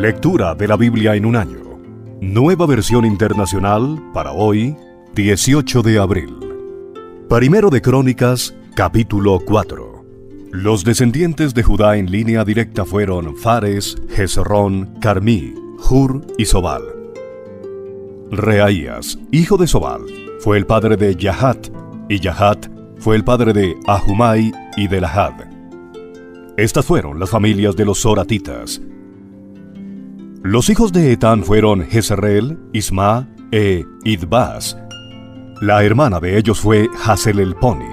Lectura de la Biblia en un año. Nueva versión internacional para hoy, 18 de abril. Primero de Crónicas, capítulo 4. Los descendientes de Judá en línea directa fueron Fares, Jezrón, Carmí, Hur y Sobal. Reaías, hijo de Sobal, fue el padre de Yahat, y Yahat fue el padre de Ahumai y de Lahad. Estas fueron las familias de los Soratitas. Los hijos de Etán fueron Jezreel, Isma e Idbas. La hermana de ellos fue Hazelelponi.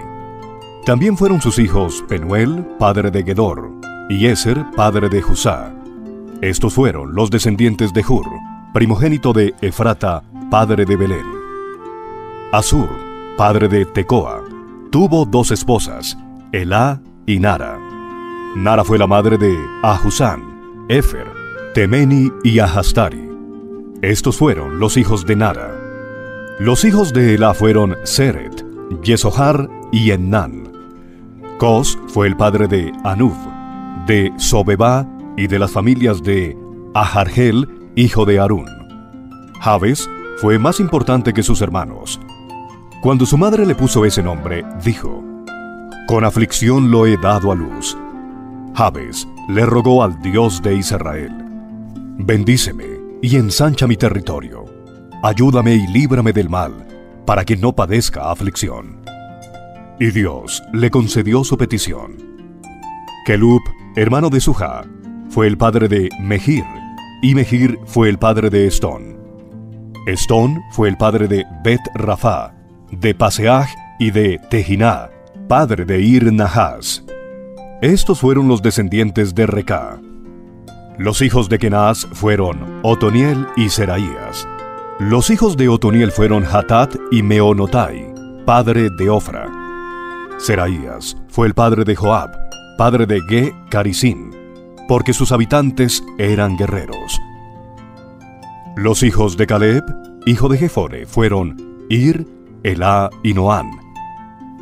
También fueron sus hijos Penuel, padre de Gedor, y Eser, padre de Husá. Estos fueron los descendientes de Hur, primogénito de Efrata, padre de Belén. Asur, padre de Tecoa, tuvo dos esposas, Elá y Nara. Nara fue la madre de Ahusán, Efer, Temeni y Ahastari. Estos fueron los hijos de Nara. Los hijos de Elá fueron Seret, Yesohar y Ennan. Cos fue el padre de Anub, de Sobeba y de las familias de Ahargel, hijo de Arún. Jabes fue más importante que sus hermanos. Cuando su madre le puso ese nombre, dijo, Con aflicción lo he dado a luz. Jabes le rogó al Dios de Israel, Bendíceme y ensancha mi territorio. Ayúdame y líbrame del mal, para que no padezca aflicción. Y Dios le concedió su petición. Kelub, hermano de Suja, fue el padre de Mehir, y Mehir fue el padre de Estón. Estón fue el padre de Bet Rafa, de Paseaj y de Tejiná, padre de Ir Nahas. Estos fueron los descendientes de Recá. Los hijos de Kenaz fueron Otoniel y Seraías. Los hijos de Otoniel fueron Hatat y Meonotai, padre de Ofra. Seraías fue el padre de Joab, padre de Ge Carisin, porque sus habitantes eran guerreros. Los hijos de Caleb, hijo de Jefone, fueron Ir, Elá y Noán.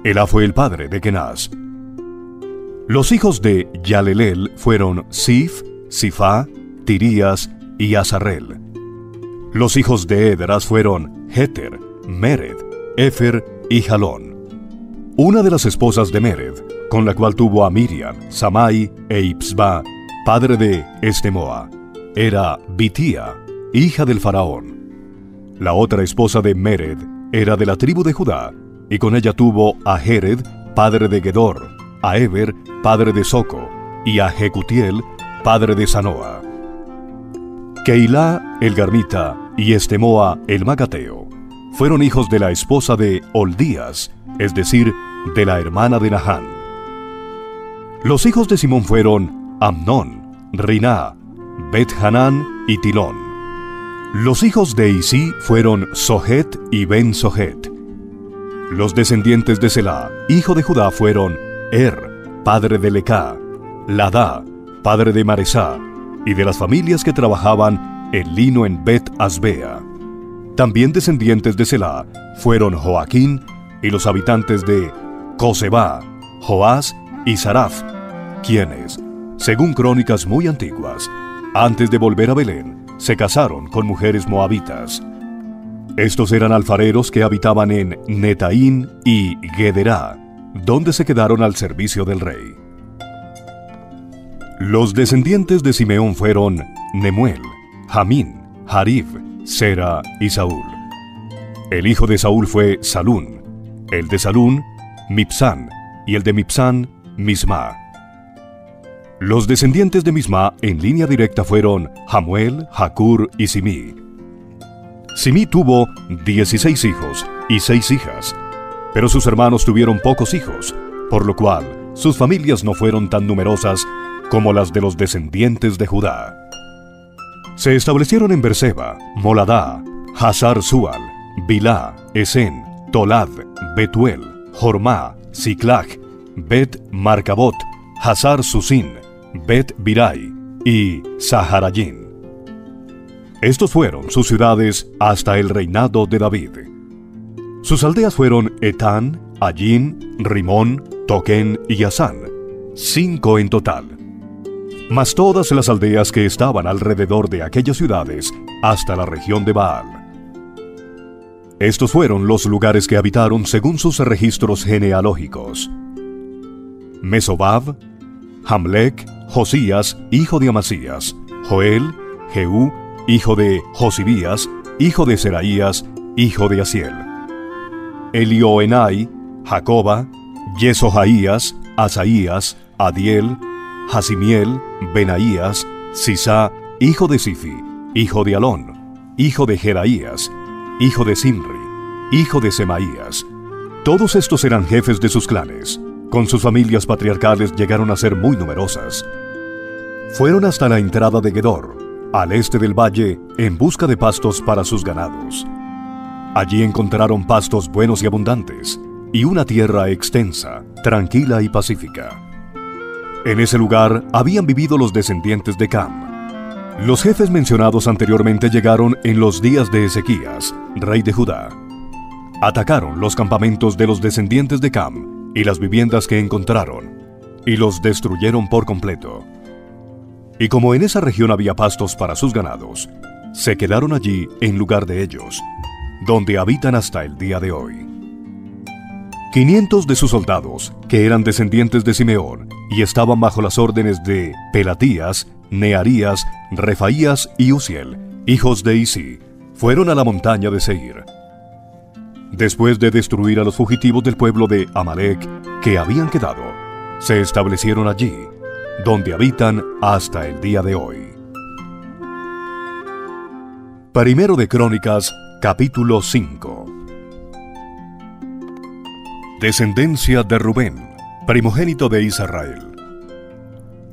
Elá fue el padre de Kenaz. Los hijos de Yalelel fueron Sif, Sifá, Tirías y Azarel. Los hijos de Edras fueron Heter, Mered, Efer y Jalón. Una de las esposas de Mered, con la cual tuvo a Miriam, Samai e Ipsba, padre de Estemoa, era Bitía, hija del faraón. La otra esposa de Mered era de la tribu de Judá, y con ella tuvo a Jered, padre de Gedor, a Eber, padre de Soco, y a Jecutiel, padre de Sanoa. Keilah el Garmita y Estemoa el Macateo fueron hijos de la esposa de Oldías, es decir, de la hermana de Nahán. Los hijos de Simón fueron Amnón, Riná, Bet Hanán y Tilón. Los hijos de Isí fueron Sohet y Ben Sohet. Los descendientes de Selah, hijo de Judá, fueron Er, padre de Lecá, Ladá, padre de Maresá, y de las familias que trabajaban el lino en Bet Asbea. También descendientes de Selah fueron Joaquín y los habitantes de Coseba, Joás y Saraf, quienes, según crónicas muy antiguas, antes de volver a Belén, se casaron con mujeres moabitas. Estos eran alfareros que habitaban en Netaín y Gederá, donde se quedaron al servicio del rey. Los descendientes de Simeón fueron Nemuel, Jamín, Harif, Sera y Saúl. El hijo de Saúl fue Salún, el de Salún, Mipsán, y el de Mipsán, Misma. Los descendientes de Misma en línea directa fueron Hamuel, Jacur y Simí. Simí tuvo 16 hijos y seis hijas, pero sus hermanos tuvieron pocos hijos, por lo cual sus familias no fueron tan numerosas como las de los descendientes de Judá. Se establecieron en Berseba, Moladá, Hazar Sual, Bilá, Esen, Tolad, Betuel, Jormá, Siclag, Bet Marcabot, Hazar Susin, Bet Birai y Saharayín. Estos fueron sus ciudades hasta el reinado de David. Sus aldeas fueron Etán, Allín, Rimón, Toquén y Asán, cinco en total. Mas todas las aldeas que estaban alrededor de aquellas ciudades hasta la región de Baal. Estos fueron los lugares que habitaron según sus registros genealógicos. Mesobab, Hamlek, Josías, hijo de Amasías, Joel, Jehú, hijo de Josibías, hijo de Seraías, hijo de Asiel. Elioenai, Jacoba, Yesohaías, Asaías, Adiel, Hasimiel, Benaías, Sisa, hijo de Sifi, hijo de Alón, hijo de Jeraías, hijo de Simri, hijo de Semaías. Todos estos eran jefes de sus clanes. Con sus familias patriarcales llegaron a ser muy numerosas. Fueron hasta la entrada de Gedor, al este del valle, en busca de pastos para sus ganados. Allí encontraron pastos buenos y abundantes, y una tierra extensa, tranquila y pacífica. En ese lugar habían vivido los descendientes de Cam. Los jefes mencionados anteriormente llegaron en los días de Ezequías, rey de Judá. Atacaron los campamentos de los descendientes de Cam y las viviendas que encontraron, y los destruyeron por completo. Y como en esa región había pastos para sus ganados, se quedaron allí en lugar de ellos, donde habitan hasta el día de hoy. 500 de sus soldados, que eran descendientes de Simeón y estaban bajo las órdenes de Pelatías, Nearías, Refaías y Uziel, hijos de Isi, fueron a la montaña de Seir. Después de destruir a los fugitivos del pueblo de Amalek que habían quedado, se establecieron allí, donde habitan hasta el día de hoy. Primero de Crónicas, capítulo 5 Descendencia de Rubén, primogénito de Israel.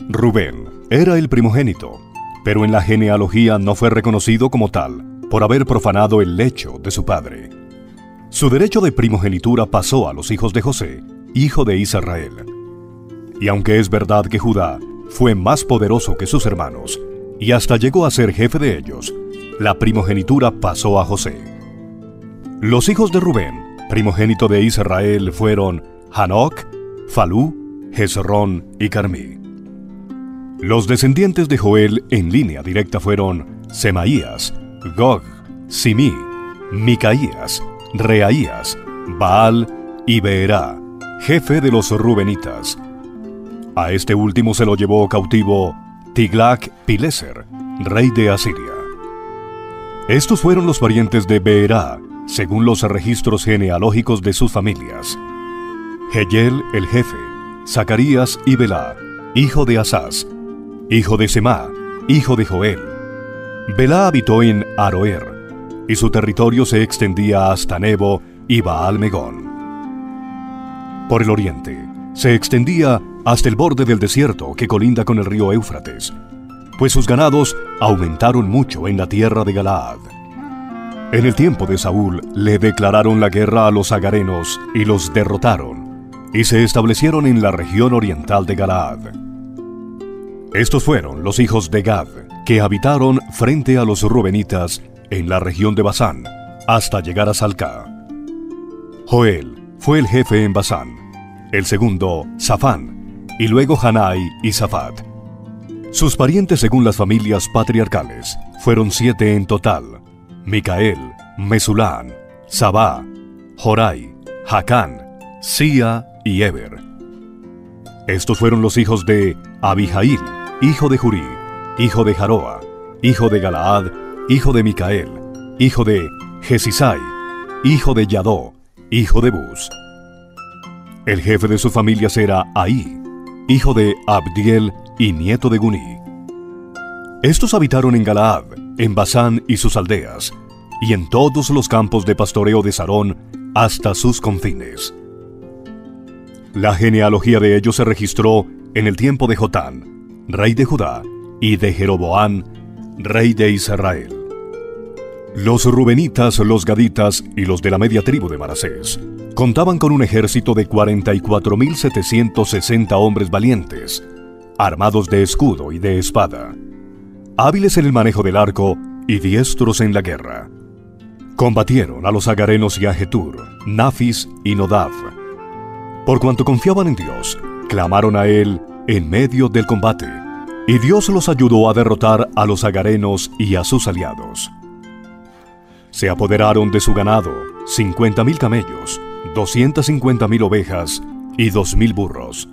Rubén era el primogénito, pero en la genealogía no fue reconocido como tal por haber profanado el lecho de su padre. Su derecho de primogenitura pasó a los hijos de José, hijo de Israel. Y aunque es verdad que Judá fue más poderoso que sus hermanos y hasta llegó a ser jefe de ellos, la primogenitura pasó a José. Los hijos de Rubén primogénito de Israel fueron Hanok, Falú, Hezrón y Carmí. Los descendientes de Joel en línea directa fueron Semaías, Gog, Simí, Micaías, Reaías, Baal y Beerá, jefe de los Rubenitas. A este último se lo llevó cautivo Tiglac Pileser, rey de Asiria. Estos fueron los parientes de Beerá, según los registros genealógicos de sus familias. Heyel el jefe, Zacarías y Belá, hijo de Asaz, hijo de Semá, hijo de Joel. Belá habitó en Aroer, y su territorio se extendía hasta Nebo y Baal-Megón. Por el oriente, se extendía hasta el borde del desierto que colinda con el río Éufrates, pues sus ganados aumentaron mucho en la tierra de Galaad. En el tiempo de Saúl le declararon la guerra a los agarenos y los derrotaron, y se establecieron en la región oriental de Galaad. Estos fueron los hijos de Gad, que habitaron frente a los rubenitas en la región de Basán, hasta llegar a Salca. Joel fue el jefe en Basán, el segundo, Safán, y luego Hanai y Safat. Sus parientes según las familias patriarcales fueron siete en total, Micael, Mesulán, Sabá, Jorai, Jacán, Sia y Eber. Estos fueron los hijos de Abijail, hijo de Jurí, hijo de Jaroa, hijo de Galaad, hijo de Micael, hijo de Jesisai, hijo de Yadó, hijo de Bus. El jefe de sus familias era Ahí, hijo de Abdiel y nieto de Guní. Estos habitaron en Galaad, en Basán y sus aldeas, y en todos los campos de pastoreo de Sarón hasta sus confines. La genealogía de ellos se registró en el tiempo de Jotán, rey de Judá, y de Jeroboán, rey de Israel. Los rubenitas, los gaditas y los de la media tribu de Manasés contaban con un ejército de 44.760 hombres valientes, armados de escudo y de espada hábiles en el manejo del arco y diestros en la guerra. Combatieron a los agarenos y a Getur, Nafis y Nodav. Por cuanto confiaban en Dios, clamaron a Él en medio del combate, y Dios los ayudó a derrotar a los agarenos y a sus aliados. Se apoderaron de su ganado 50.000 camellos, 250.000 ovejas y 2.000 burros,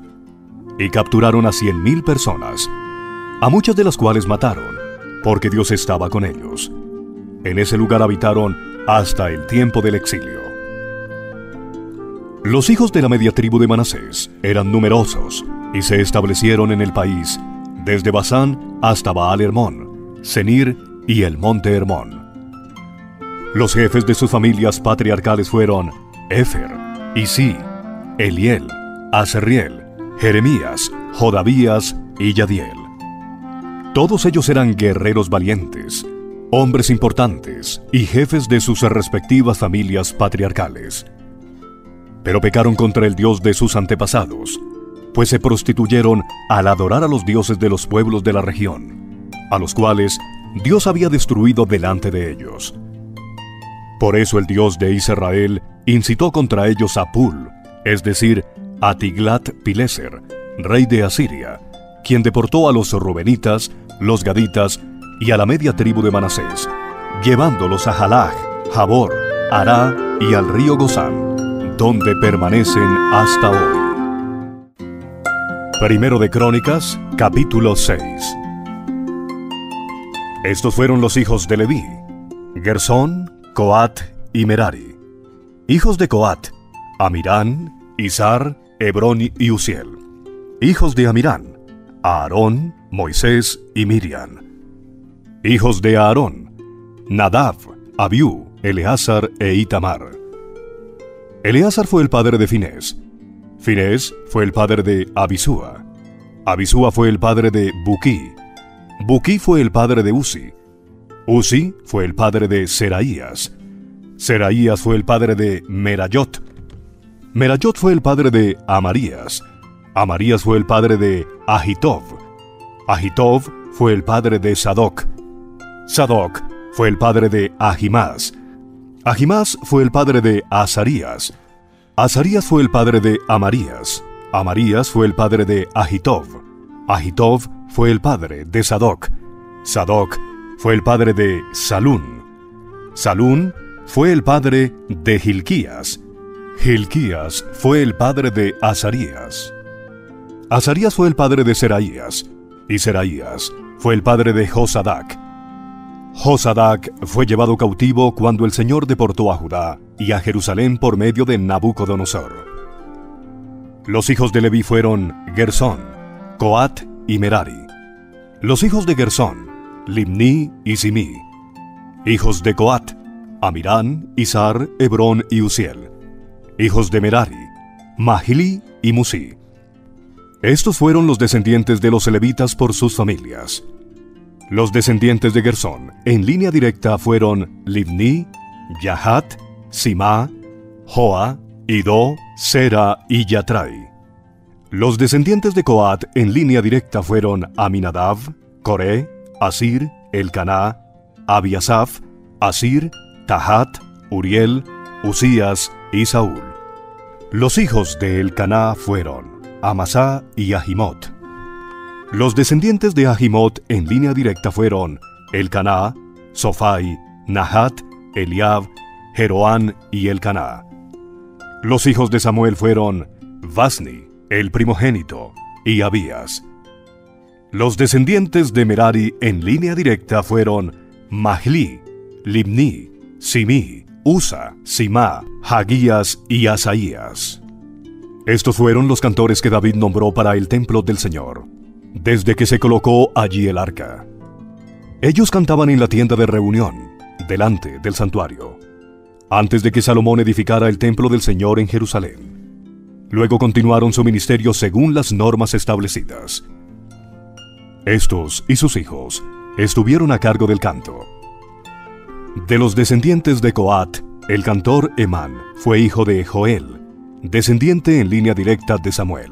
y capturaron a 100.000 personas, a muchas de las cuales mataron, porque Dios estaba con ellos. En ese lugar habitaron hasta el tiempo del exilio. Los hijos de la media tribu de Manasés eran numerosos y se establecieron en el país desde Basán hasta Baal Hermón, Senir y el monte Hermón. Los jefes de sus familias patriarcales fueron Éfer, Isí, Eliel, Azerriel, Jeremías, Jodavías y Yadiel. Todos ellos eran guerreros valientes, hombres importantes y jefes de sus respectivas familias patriarcales. Pero pecaron contra el Dios de sus antepasados, pues se prostituyeron al adorar a los dioses de los pueblos de la región, a los cuales Dios había destruido delante de ellos. Por eso el Dios de Israel incitó contra ellos a Pul, es decir, a Tiglat-Pileser, rey de Asiria, quien deportó a los Rubenitas, los Gaditas y a la media tribu de Manasés, llevándolos a Jalaj, Jabor, Ará y al río Gozán, donde permanecen hasta hoy. Primero de Crónicas, capítulo 6. Estos fueron los hijos de Leví, Gersón, Coat y Merari. Hijos de Coat, Amirán, Izar, Hebrón y Uziel. Hijos de Amirán, Aarón, Moisés y Miriam. Hijos de Aarón, Nadab, Abiú, Eleazar e Itamar. Eleazar fue el padre de Finés. Finés fue el padre de Abisúa. Abisúa fue el padre de Buquí. Buquí fue el padre de Uzi. Uzi fue el padre de Seraías. Seraías fue el padre de Merayot. Merayot fue el padre de Amarías. Amarías fue el padre de Ahitov. Ahitov fue el padre de Sadoc. Sadoc fue el padre de Ahimás. Ahimás fue el padre de Azarías. Azarías fue el padre de Amarías. Amarías fue el padre de Ahitov. Ahitov fue el padre de Sadoc. Sadoc fue el padre de Salún. Salún fue el padre de Gilquías. Gilquías fue el padre de Azarías. Azarías fue el padre de Seraías, y Seraías fue el padre de Josadac. Josadac fue llevado cautivo cuando el Señor deportó a Judá y a Jerusalén por medio de Nabucodonosor. Los hijos de Leví fueron Gersón, Coat y Merari. Los hijos de Gersón, Limni y Simí. Hijos de Coat, Amirán, Izar, Hebrón y Uziel. Hijos de Merari, Mahili y Musi. Estos fueron los descendientes de los levitas por sus familias. Los descendientes de Gersón, en línea directa, fueron Livni, Yahat, Sima, Joa, Ido, Sera y Yatrai. Los descendientes de Coat en línea directa fueron Aminadav, Coré, Asir, Elcaná, Abiasaf, Asir, Tahat, Uriel, Usías y Saúl. Los hijos de Elcaná fueron Amasá y Ahimot. Los descendientes de Ahimot en línea directa fueron Elcaná, Sofai, Nahat, Eliab, Jeroán y Elcaná. Los hijos de Samuel fueron Vasni, el primogénito, y Abías. Los descendientes de Merari en línea directa fueron Mahli, Limni, Simi, Usa, Sima, Hagías y Asaías. Estos fueron los cantores que David nombró para el templo del Señor, desde que se colocó allí el arca. Ellos cantaban en la tienda de reunión, delante del santuario, antes de que Salomón edificara el templo del Señor en Jerusalén. Luego continuaron su ministerio según las normas establecidas. Estos y sus hijos estuvieron a cargo del canto. De los descendientes de Coat, el cantor Emán fue hijo de Joel, descendiente en línea directa de Samuel.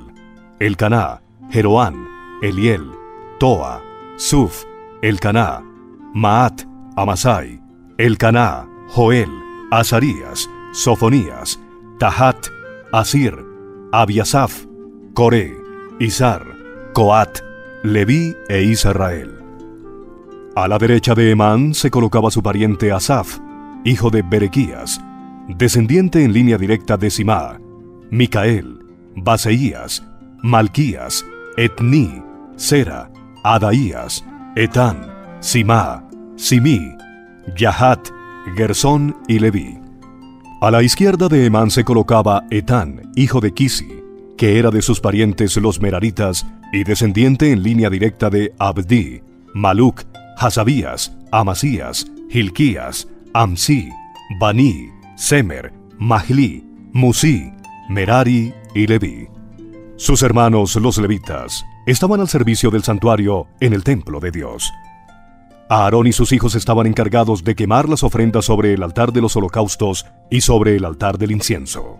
Elcaná, Jeroán, Eliel, Toa, Suf, Elcaná, Maat, Amasai, Elcaná, Joel, Azarías, Sofonías, Tahat, Asir, Abiasaf, Coré, Izar, Coat, Leví e Israel. A la derecha de Emán se colocaba su pariente Asaf, hijo de Berequías, descendiente en línea directa de Simá, Micael, Baseías, Malquías, Etní, Sera, Adaías, Etán, Simá, Simí, Yahat, Gersón y Leví. A la izquierda de Emán se colocaba Etán, hijo de Kisi, que era de sus parientes los Meraritas y descendiente en línea directa de Abdi, Maluc, Hasabías, Amasías, Hilquías, Amsi, Bani, Semer, Mahli, Musi, Merari y Leví. Sus hermanos, los levitas, estaban al servicio del santuario en el templo de Dios. Aarón y sus hijos estaban encargados de quemar las ofrendas sobre el altar de los holocaustos y sobre el altar del incienso.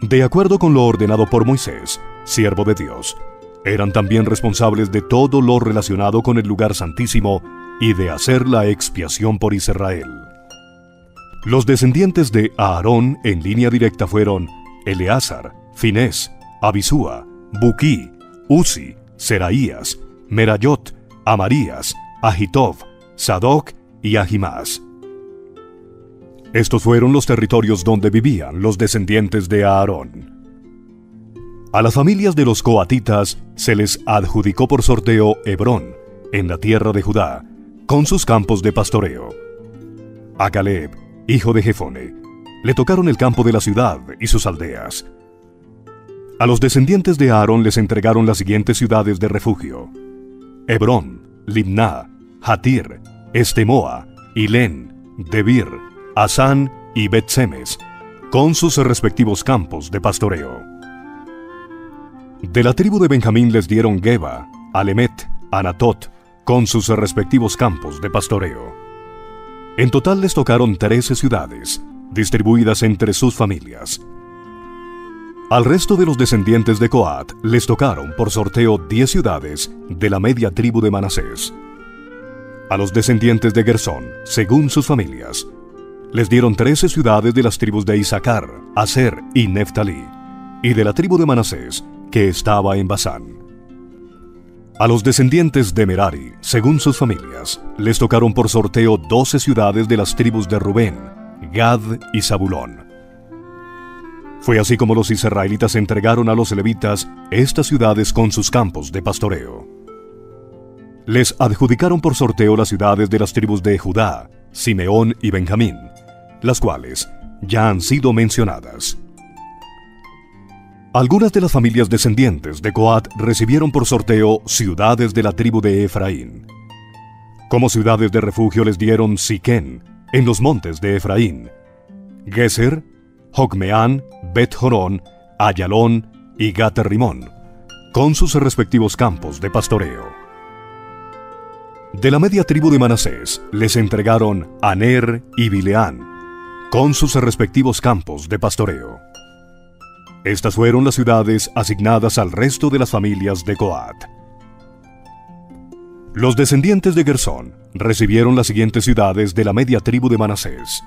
De acuerdo con lo ordenado por Moisés, siervo de Dios, eran también responsables de todo lo relacionado con el lugar santísimo y de hacer la expiación por Israel. Los descendientes de Aarón en línea directa fueron Eleazar, Finés, Abisúa, Buquí, Uzi, Seraías, Merayot, Amarías, Ahitov, Sadoc y Ahimás. Estos fueron los territorios donde vivían los descendientes de Aarón. A las familias de los coatitas se les adjudicó por sorteo Hebrón, en la tierra de Judá, con sus campos de pastoreo. A Caleb, hijo de Jefone, le tocaron el campo de la ciudad y sus aldeas. A los descendientes de Aarón les entregaron las siguientes ciudades de refugio: Hebrón, Limná, Hatir, Estemoa, Ilén, Debir, Asán y Betsemes, con sus respectivos campos de pastoreo. De la tribu de Benjamín les dieron Geba, Alemet, Anatot, con sus respectivos campos de pastoreo. En total les tocaron 13 ciudades, distribuidas entre sus familias. Al resto de los descendientes de Coat les tocaron por sorteo 10 ciudades de la media tribu de Manasés. A los descendientes de Gersón, según sus familias, les dieron 13 ciudades de las tribus de Isaacar, Aser y Neftalí, y de la tribu de Manasés, que estaba en Basán. A los descendientes de Merari, según sus familias, les tocaron por sorteo 12 ciudades de las tribus de Rubén, Gad y Zabulón. Fue así como los israelitas entregaron a los levitas estas ciudades con sus campos de pastoreo. Les adjudicaron por sorteo las ciudades de las tribus de Judá, Simeón y Benjamín, las cuales ya han sido mencionadas. Algunas de las familias descendientes de Coat recibieron por sorteo ciudades de la tribu de Efraín. Como ciudades de refugio les dieron Siquén, en los montes de Efraín, Geser, Jocmeán, Bet Jorón, Ayalón y Gaterrimón, con sus respectivos campos de pastoreo. De la media tribu de Manasés les entregaron Aner y Bileán, con sus respectivos campos de pastoreo. Estas fueron las ciudades asignadas al resto de las familias de Coat. Los descendientes de Gersón recibieron las siguientes ciudades de la media tribu de Manasés: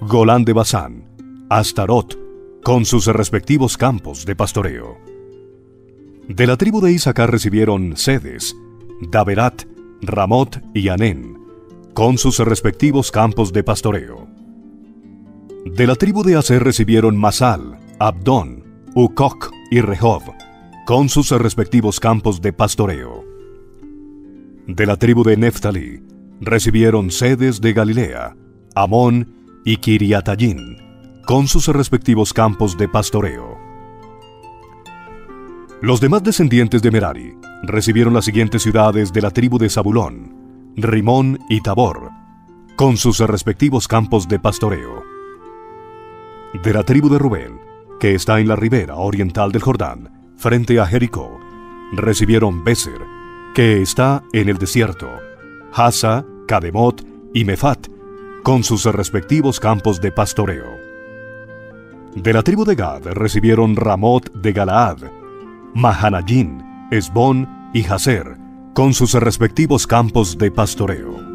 Golán de Basán, Astarot, con sus respectivos campos de pastoreo. De la tribu de Isaacar recibieron Sedes, Daberat, Ramot y Anén, con sus respectivos campos de pastoreo. De la tribu de Aser recibieron Masal, Abdón, Ucoc y Rehob, con sus respectivos campos de pastoreo. De la tribu de Neftali recibieron sedes de Galilea, Amón y Kiriatayín, con sus respectivos campos de pastoreo. Los demás descendientes de Merari recibieron las siguientes ciudades de la tribu de Zabulón, Rimón y Tabor, con sus respectivos campos de pastoreo. De la tribu de Rubén, que está en la ribera oriental del Jordán, frente a Jericó, recibieron Beser, que está en el desierto, Hasa, Kademot y Mefat, con sus respectivos campos de pastoreo. De la tribu de Gad recibieron Ramot de Galaad, Mahanayín, Esbón y Hazer, con sus respectivos campos de pastoreo.